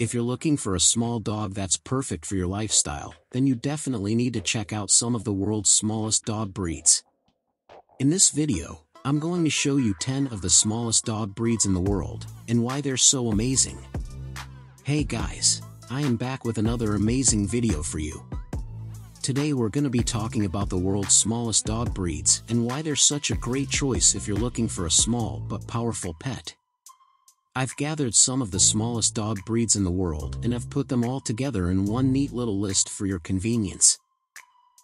If you're looking for a small dog that's perfect for your lifestyle, then you definitely need to check out some of the world's smallest dog breeds. In this video, I'm going to show you 10 of the smallest dog breeds in the world, and why they're so amazing. Hey guys, I am back with another amazing video for you. Today we're going to be talking about the world's smallest dog breeds and why they're such a great choice if you're looking for a small but powerful pet. I've gathered some of the smallest dog breeds in the world and have put them all together in one neat little list for your convenience.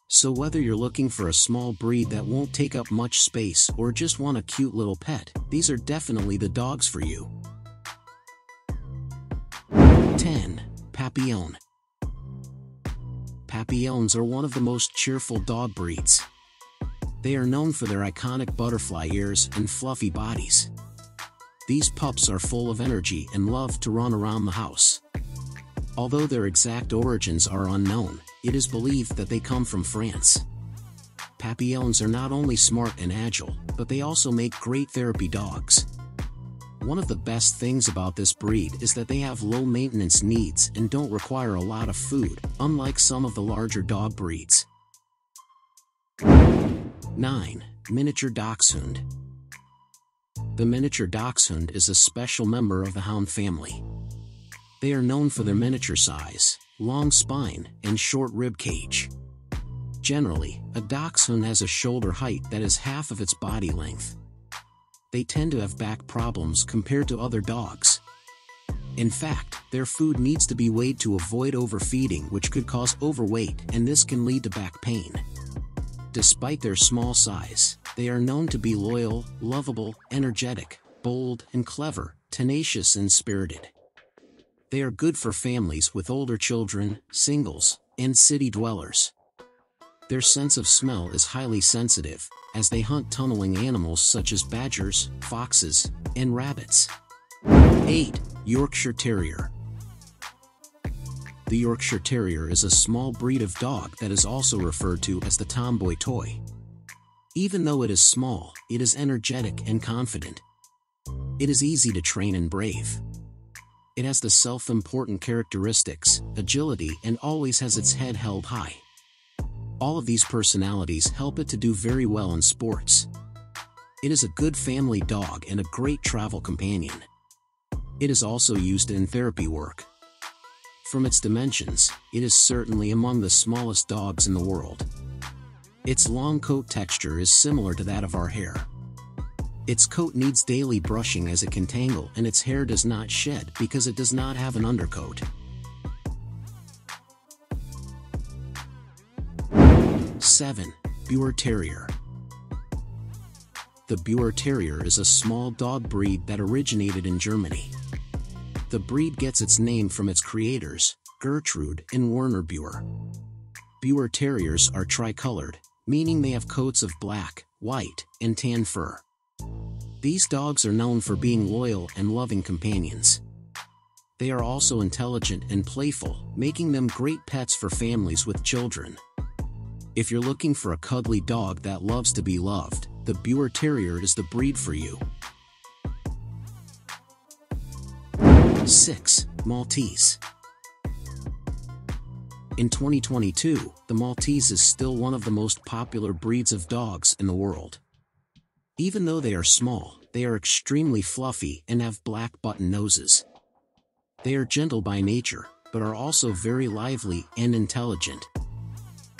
So whether you're looking for a small breed that won't take up much space or just want a cute little pet, these are definitely the dogs for you. 10. Papillon Papillons are one of the most cheerful dog breeds. They are known for their iconic butterfly ears and fluffy bodies. These pups are full of energy and love to run around the house. Although their exact origins are unknown, it is believed that they come from France. Papillons are not only smart and agile, but they also make great therapy dogs. One of the best things about this breed is that they have low maintenance needs and don't require a lot of food, unlike some of the larger dog breeds. 9. Miniature Dachshund the miniature dachshund is a special member of the hound family. They are known for their miniature size, long spine, and short rib cage. Generally, a dachshund has a shoulder height that is half of its body length. They tend to have back problems compared to other dogs. In fact, their food needs to be weighed to avoid overfeeding which could cause overweight and this can lead to back pain. Despite their small size, they are known to be loyal, lovable, energetic, bold and clever, tenacious and spirited. They are good for families with older children, singles, and city dwellers. Their sense of smell is highly sensitive, as they hunt tunneling animals such as badgers, foxes, and rabbits. 8. Yorkshire Terrier The Yorkshire Terrier is a small breed of dog that is also referred to as the tomboy toy. Even though it is small, it is energetic and confident. It is easy to train and brave. It has the self-important characteristics, agility and always has its head held high. All of these personalities help it to do very well in sports. It is a good family dog and a great travel companion. It is also used in therapy work. From its dimensions, it is certainly among the smallest dogs in the world. Its long coat texture is similar to that of our hair. Its coat needs daily brushing as it can tangle and its hair does not shed because it does not have an undercoat. Seven, Biewer Terrier. The Biewer Terrier is a small dog breed that originated in Germany. The breed gets its name from its creators, Gertrude and Werner Biewer. Biewer Terriers are tricolored, meaning they have coats of black, white, and tan fur. These dogs are known for being loyal and loving companions. They are also intelligent and playful, making them great pets for families with children. If you're looking for a cuddly dog that loves to be loved, the Biewer Terrier is the breed for you. 6. Maltese in 2022, the Maltese is still one of the most popular breeds of dogs in the world. Even though they are small, they are extremely fluffy and have black button noses. They are gentle by nature, but are also very lively and intelligent.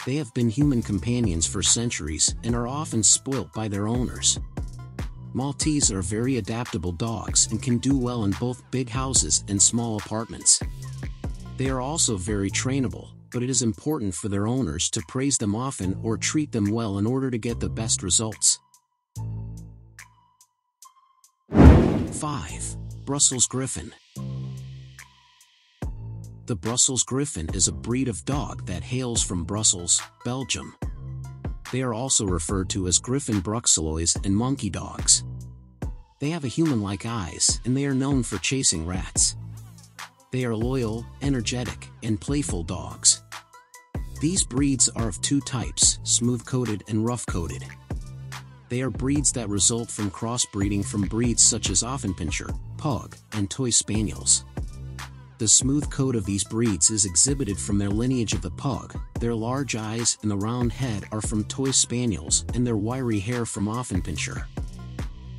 They have been human companions for centuries and are often spoilt by their owners. Maltese are very adaptable dogs and can do well in both big houses and small apartments. They are also very trainable, but it is important for their owners to praise them often or treat them well in order to get the best results. 5. Brussels Griffon The Brussels Griffon is a breed of dog that hails from Brussels, Belgium. They are also referred to as Griffon Bruxellois and monkey dogs. They have a human-like eyes and they are known for chasing rats. They are loyal, energetic, and playful dogs. These breeds are of two types, smooth-coated and rough-coated. They are breeds that result from crossbreeding from breeds such as Affenpinscher, Pug, and Toy Spaniels. The smooth coat of these breeds is exhibited from their lineage of the pug, their large eyes and the round head are from toy spaniels and their wiry hair from Affenpinscher.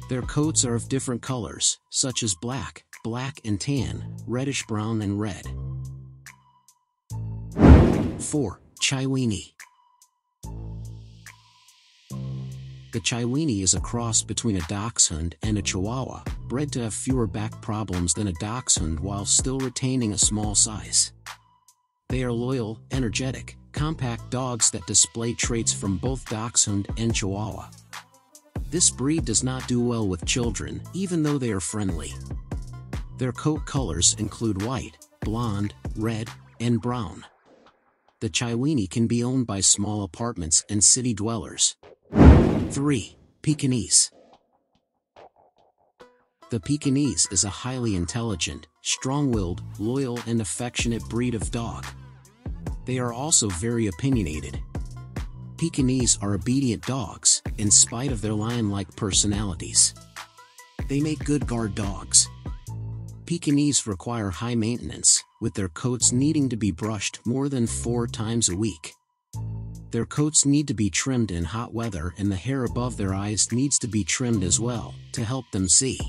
Their coats are of different colors, such as black, black and tan, reddish brown and red. 4. Chiweenie The Chiweenie is a cross between a dachshund and a chihuahua, bred to have fewer back problems than a dachshund while still retaining a small size. They are loyal, energetic, compact dogs that display traits from both dachshund and chihuahua. This breed does not do well with children, even though they are friendly. Their coat colors include white, blonde, red, and brown. The Chiweenie can be owned by small apartments and city dwellers. 3. Pekingese The Pekingese is a highly intelligent, strong-willed, loyal and affectionate breed of dog. They are also very opinionated. Pekingese are obedient dogs, in spite of their lion-like personalities. They make good guard dogs. Pekingese require high maintenance, with their coats needing to be brushed more than four times a week. Their coats need to be trimmed in hot weather and the hair above their eyes needs to be trimmed as well, to help them see.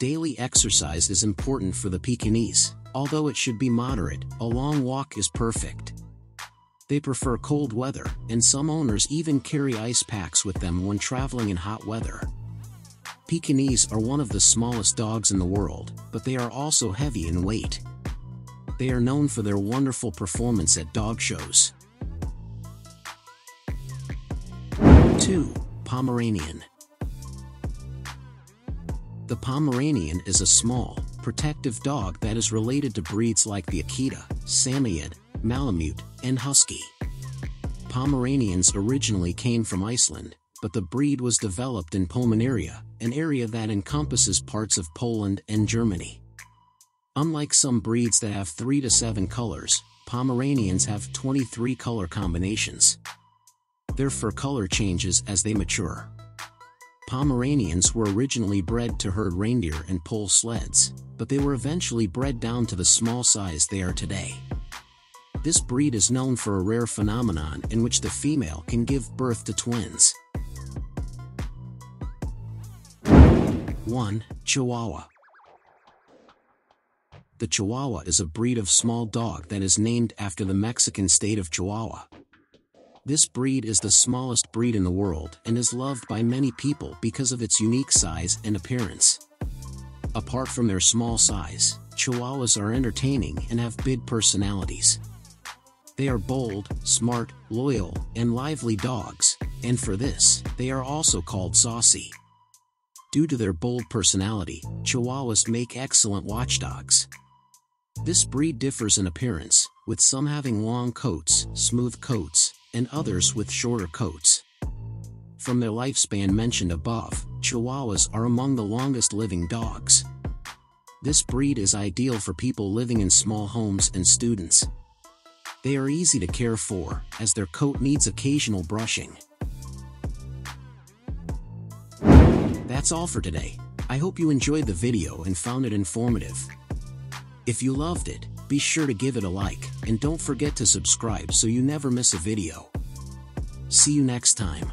Daily exercise is important for the Pekingese, although it should be moderate, a long walk is perfect. They prefer cold weather, and some owners even carry ice packs with them when traveling in hot weather. Pekingese are one of the smallest dogs in the world, but they are also heavy in weight. They are known for their wonderful performance at dog shows. 2. Pomeranian The Pomeranian is a small, protective dog that is related to breeds like the Akita, Samoyed, Malamute, and Husky. Pomeranians originally came from Iceland, but the breed was developed in Pomerania, an area that encompasses parts of Poland and Germany. Unlike some breeds that have 3 to 7 colors, Pomeranians have 23 color combinations. Their fur color changes as they mature. Pomeranians were originally bred to herd reindeer and pull sleds, but they were eventually bred down to the small size they are today. This breed is known for a rare phenomenon in which the female can give birth to twins. 1. Chihuahua The Chihuahua is a breed of small dog that is named after the Mexican state of Chihuahua. This breed is the smallest breed in the world and is loved by many people because of its unique size and appearance. Apart from their small size, Chihuahuas are entertaining and have big personalities. They are bold, smart, loyal, and lively dogs, and for this, they are also called saucy. Due to their bold personality, Chihuahuas make excellent watchdogs. This breed differs in appearance, with some having long coats, smooth coats, and others with shorter coats. From their lifespan mentioned above, Chihuahuas are among the longest living dogs. This breed is ideal for people living in small homes and students. They are easy to care for, as their coat needs occasional brushing. That's all for today. I hope you enjoyed the video and found it informative. If you loved it, be sure to give it a like, and don't forget to subscribe so you never miss a video. See you next time.